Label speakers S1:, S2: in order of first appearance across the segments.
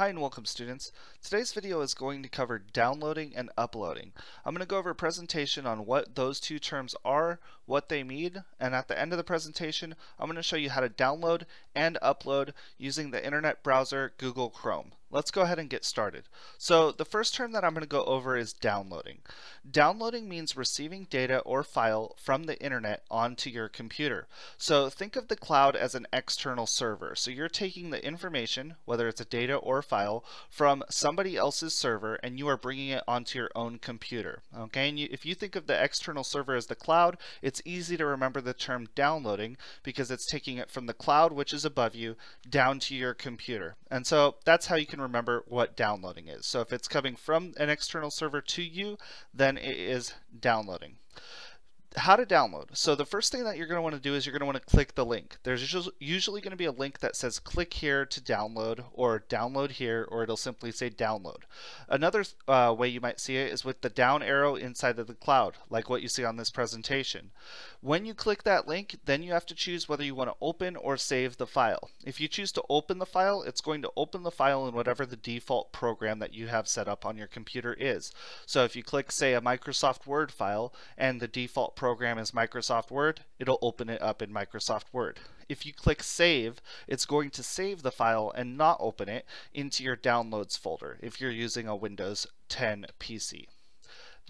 S1: Hi and welcome students. Today's video is going to cover downloading and uploading. I'm going to go over a presentation on what those two terms are, what they mean, and at the end of the presentation I'm going to show you how to download and upload using the internet browser Google Chrome. Let's go ahead and get started. So the first term that I'm going to go over is downloading. Downloading means receiving data or file from the internet onto your computer. So think of the cloud as an external server. So you're taking the information, whether it's a data or file, from somebody else's server and you are bringing it onto your own computer. Okay, and you, if you think of the external server as the cloud, it's easy to remember the term downloading because it's taking it from the cloud, which is above you, down to your computer. And so that's how you can remember what downloading is. So if it's coming from an external server to you, then it is downloading how to download. So the first thing that you're going to want to do is you're going to want to click the link. There's usually going to be a link that says click here to download or download here or it'll simply say download. Another uh, way you might see it is with the down arrow inside of the cloud like what you see on this presentation. When you click that link then you have to choose whether you want to open or save the file. If you choose to open the file it's going to open the file in whatever the default program that you have set up on your computer is. So if you click say a Microsoft Word file and the default program is Microsoft Word, it'll open it up in Microsoft Word. If you click Save, it's going to save the file and not open it into your Downloads folder if you're using a Windows 10 PC.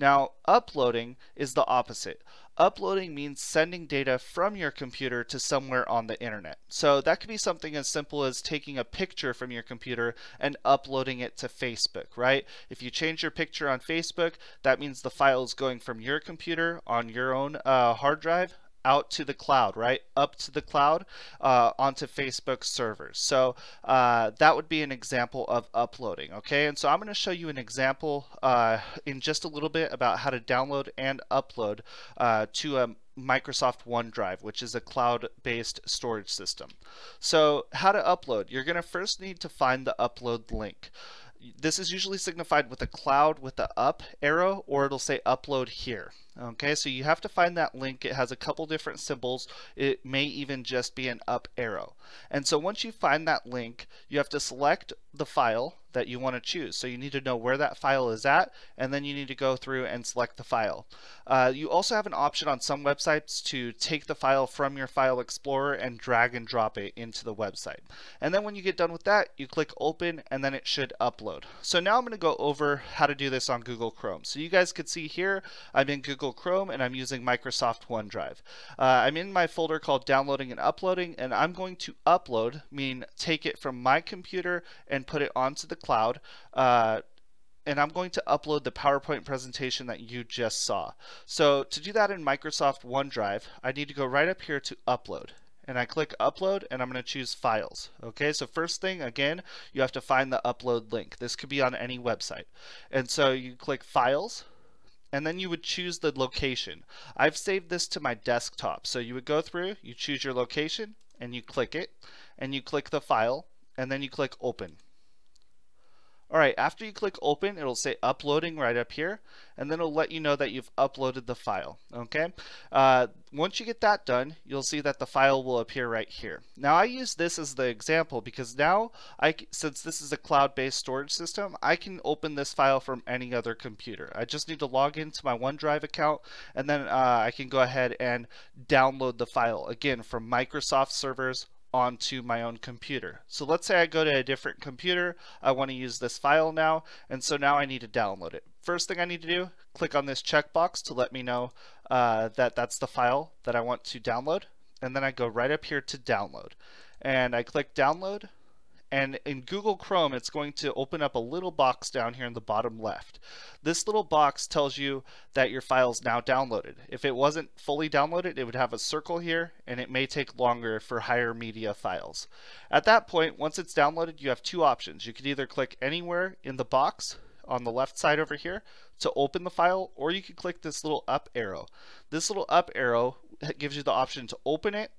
S1: Now, uploading is the opposite. Uploading means sending data from your computer to somewhere on the internet. So that could be something as simple as taking a picture from your computer and uploading it to Facebook, right? If you change your picture on Facebook, that means the file is going from your computer on your own uh, hard drive out to the cloud, right? Up to the cloud uh, onto Facebook servers. So uh, that would be an example of uploading, okay? And so I'm going to show you an example uh, in just a little bit about how to download and upload uh, to a Microsoft OneDrive, which is a cloud-based storage system. So how to upload? You're going to first need to find the upload link. This is usually signified with a cloud with the up arrow, or it'll say upload here. Okay, so you have to find that link. It has a couple different symbols. It may even just be an up arrow. And so once you find that link, you have to select the file that you want to choose. So you need to know where that file is at, and then you need to go through and select the file. Uh, you also have an option on some websites to take the file from your file explorer and drag and drop it into the website. And then when you get done with that, you click open and then it should upload. So now I'm going to go over how to do this on Google Chrome. So you guys could see here, I'm in Google Chrome and I'm using Microsoft OneDrive. Uh, I'm in my folder called downloading and uploading and I'm going to upload, mean take it from my computer and put it onto the cloud. Uh, and I'm going to upload the PowerPoint presentation that you just saw. So to do that in Microsoft OneDrive, I need to go right up here to upload. And I click upload and I'm going to choose files. Okay, so first thing, again, you have to find the upload link. This could be on any website. And so you click files, and then you would choose the location. I've saved this to my desktop. So you would go through, you choose your location, and you click it, and you click the file, and then you click open. Alright, after you click open, it'll say uploading right up here, and then it'll let you know that you've uploaded the file. Okay. Uh, once you get that done, you'll see that the file will appear right here. Now I use this as the example because now, I, since this is a cloud-based storage system, I can open this file from any other computer. I just need to log into my OneDrive account, and then uh, I can go ahead and download the file, again, from Microsoft servers onto my own computer. So let's say I go to a different computer, I want to use this file now, and so now I need to download it. First thing I need to do, click on this checkbox to let me know uh, that that's the file that I want to download, and then I go right up here to download. And I click download, and in Google Chrome it's going to open up a little box down here in the bottom left. This little box tells you that your file is now downloaded. If it wasn't fully downloaded it would have a circle here and it may take longer for higher media files. At that point once it's downloaded you have two options. You could either click anywhere in the box on the left side over here to open the file or you could click this little up arrow. This little up arrow gives you the option to open it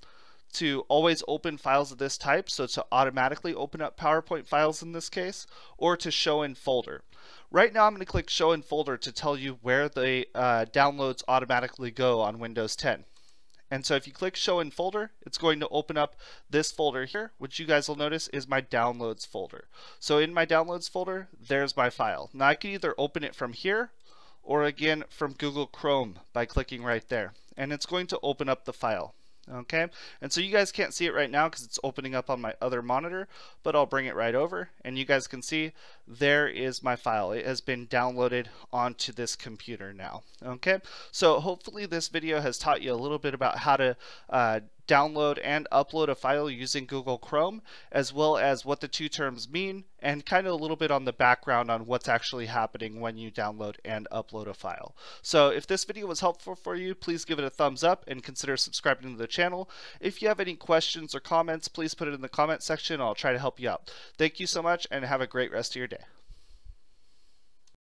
S1: to always open files of this type, so to automatically open up PowerPoint files in this case, or to show in folder. Right now I'm going to click show in folder to tell you where the uh, downloads automatically go on Windows 10. And so if you click show in folder, it's going to open up this folder here, which you guys will notice is my downloads folder. So in my downloads folder, there's my file. Now I can either open it from here or again from Google Chrome by clicking right there. And it's going to open up the file okay? And so you guys can't see it right now because it's opening up on my other monitor but I'll bring it right over and you guys can see there is my file. It has been downloaded onto this computer now. Okay? So hopefully this video has taught you a little bit about how to uh, download and upload a file using Google Chrome, as well as what the two terms mean, and kind of a little bit on the background on what's actually happening when you download and upload a file. So if this video was helpful for you, please give it a thumbs up and consider subscribing to the channel. If you have any questions or comments, please put it in the comment section. I'll try to help you out. Thank you so much and have a great rest of your day.